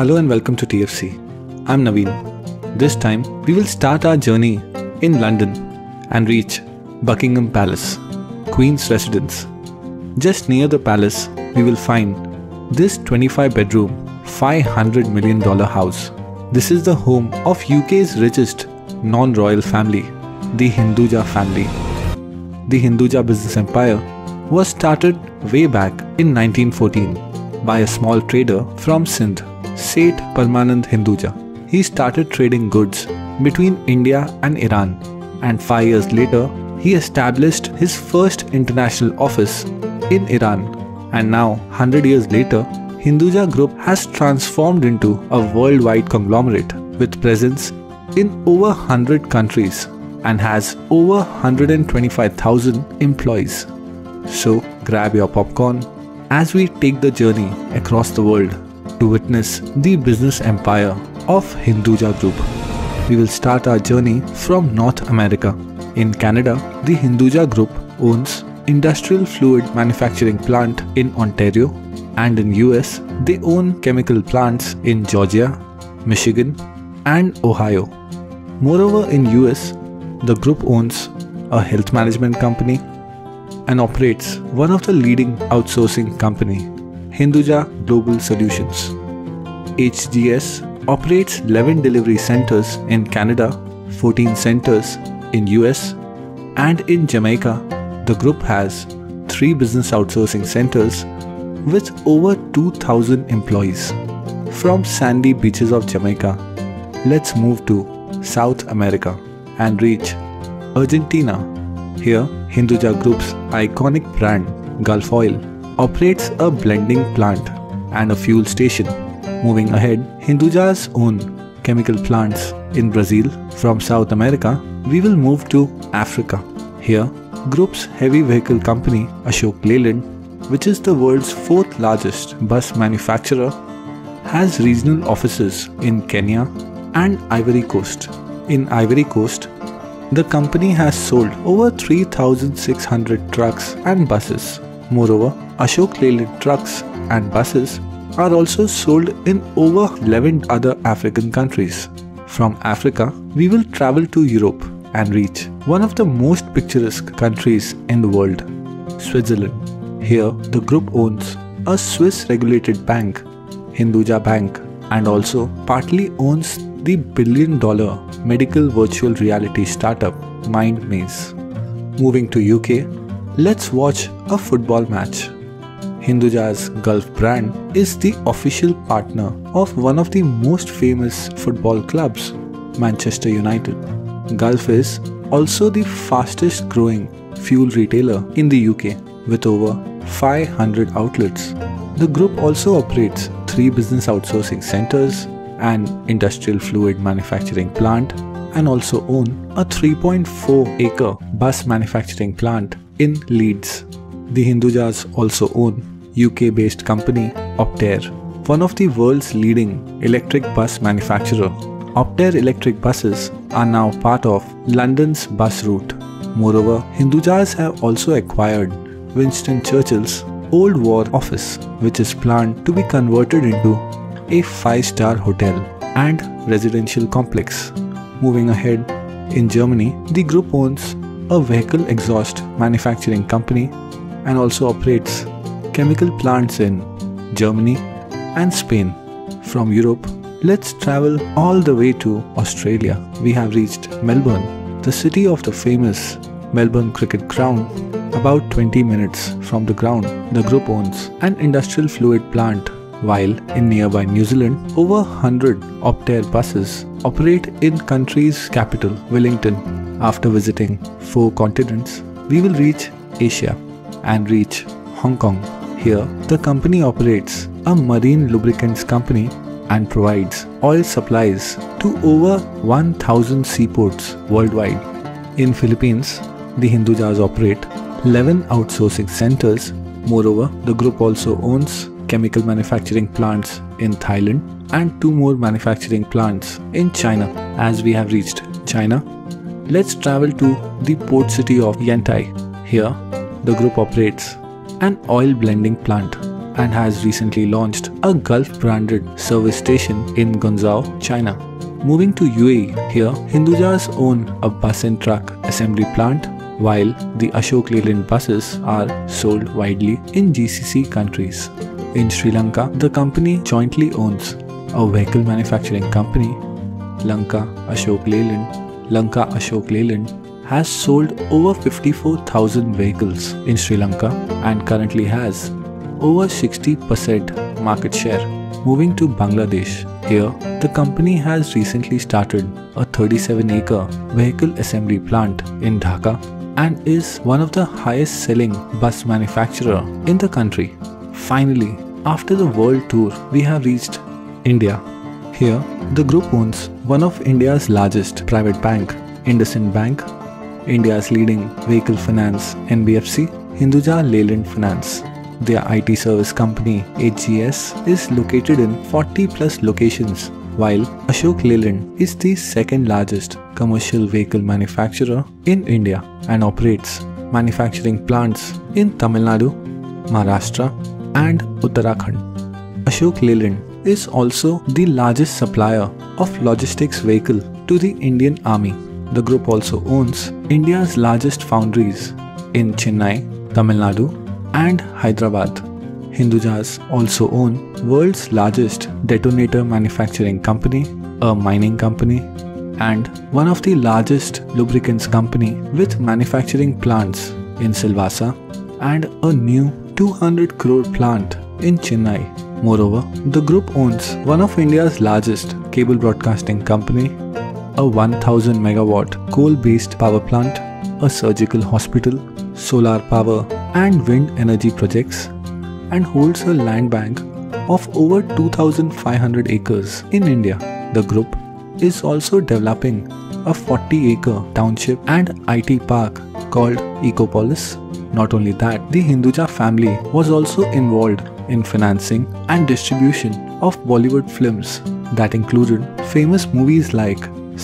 Hello and welcome to TFC. I'm Naveen. This time, we will start our journey in London and reach Buckingham Palace, Queen's residence. Just near the palace, we will find this 25 bedroom, $500 million house. This is the home of UK's richest non royal family, the Hinduja family. The Hinduja business empire was started way back in 1914 by a small trader from Sindh, Seth Parmanand Hinduja. He started trading goods between India and Iran, and five years later, he established his first international office in Iran. And now, 100 years later, Hinduja Group has transformed into a worldwide conglomerate with presence in over 100 countries and has over 125,000 employees. So grab your popcorn as we take the journey across the world to witness the business empire of Hinduja Group. We will start our journey from North America. In Canada, the Hinduja Group owns industrial fluid manufacturing plant in Ontario and in US they own chemical plants in Georgia, Michigan and Ohio. Moreover in US the group owns a health management company and operates one of the leading outsourcing company, Hinduja Global Solutions. HGS operates 11 delivery centers in Canada, 14 centers in US, and in Jamaica, the group has 3 business outsourcing centers with over 2000 employees. From sandy beaches of Jamaica, let's move to South America and reach Argentina. Here, Hinduja Group's iconic brand Gulf Oil operates a blending plant and a fuel station. Moving ahead, Hinduja's own chemical plants in Brazil. From South America, we will move to Africa. Here, group's heavy vehicle company Ashok Leyland, which is the world's fourth largest bus manufacturer, has regional offices in Kenya and Ivory Coast. In Ivory Coast, the company has sold over 3,600 trucks and buses. Moreover, Ashok Leyland trucks and buses are also sold in over 11 other African countries. From Africa, we will travel to Europe and reach one of the most picturesque countries in the world, Switzerland. Here, the group owns a Swiss regulated bank, Hinduja Bank, and also partly owns the billion dollar medical virtual reality startup MindMaze. Moving to UK, let's watch a football match. Hinduja's Gulf brand is the official partner of one of the most famous football clubs, Manchester United. Gulf is also the fastest growing fuel retailer in the UK with over 500 outlets. The group also operates three business outsourcing centers an industrial fluid manufacturing plant and also own a 3.4 acre bus manufacturing plant in Leeds. The Hindujas also own UK based company Optare, one of the world's leading electric bus manufacturer. Optare electric buses are now part of London's bus route. Moreover, Hindujas have also acquired Winston Churchill's Old War Office, which is planned to be converted into a 5-star hotel and residential complex. Moving ahead, in Germany, the group owns a vehicle exhaust manufacturing company and also operates chemical plants in Germany and Spain. From Europe, let's travel all the way to Australia. We have reached Melbourne, the city of the famous Melbourne Cricket Ground. About 20 minutes from the ground, the group owns an industrial fluid plant while in nearby New Zealand, over 100 Optare buses operate in country's capital, Wellington. After visiting four continents, we will reach Asia and reach Hong Kong. Here, the company operates a marine lubricants company and provides oil supplies to over 1000 seaports worldwide. In Philippines, the Hindujas operate 11 outsourcing centers. Moreover, the group also owns chemical manufacturing plants in Thailand and two more manufacturing plants in China. As we have reached China, let's travel to the port city of Yantai. Here, the group operates an oil blending plant and has recently launched a Gulf branded service station in Guangzhou, China. Moving to UAE, here Hindujas own a bus and truck assembly plant while the Ashok Leyland buses are sold widely in GCC countries. In Sri Lanka, the company jointly owns a vehicle manufacturing company, Lanka Ashok Leyland. Lanka Ashok Leyland has sold over 54,000 vehicles in Sri Lanka and currently has over 60% market share. Moving to Bangladesh, here the company has recently started a 37 acre vehicle assembly plant in Dhaka and is one of the highest selling bus manufacturer in the country. Finally, after the world tour, we have reached India. Here, the group owns one of India's largest private bank, IndusInd Bank, India's leading vehicle finance NBFC, Hinduja Leyland Finance, their IT service company HGS is located in 40 plus locations, while Ashok Leyland is the second largest commercial vehicle manufacturer in India and operates manufacturing plants in Tamil Nadu, Maharashtra, and Uttarakhand. Ashok Leyland is also the largest supplier of logistics vehicle to the Indian Army. The group also owns India's largest foundries in Chennai, Tamil Nadu, and Hyderabad. Hindujas also own world's largest detonator manufacturing company, a mining company, and one of the largest lubricants company with manufacturing plants in Silvassa and a new 200 crore plant in Chennai. Moreover, the group owns one of India's largest cable broadcasting company, a 1000 megawatt coal-based power plant, a surgical hospital, solar power and wind energy projects and holds a land bank of over 2500 acres in India. The group is also developing a 40 acre township and IT park called Ecopolis. Not only that, the Hinduja family was also involved in financing and distribution of Bollywood films that included famous movies like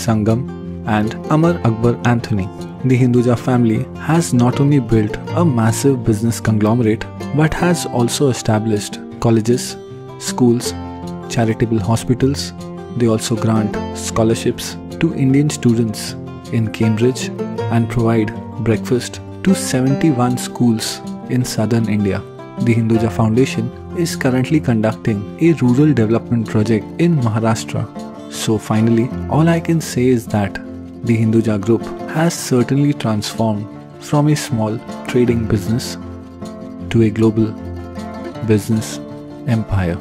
Sangam and Amar Akbar Anthony the Hinduja family has not only built a massive business conglomerate but has also established colleges, schools, charitable hospitals. They also grant scholarships to Indian students in Cambridge and provide breakfast to 71 schools in southern India. The Hinduja Foundation is currently conducting a rural development project in Maharashtra. So finally, all I can say is that the Hinduja Group has certainly transformed from a small trading business to a global business empire.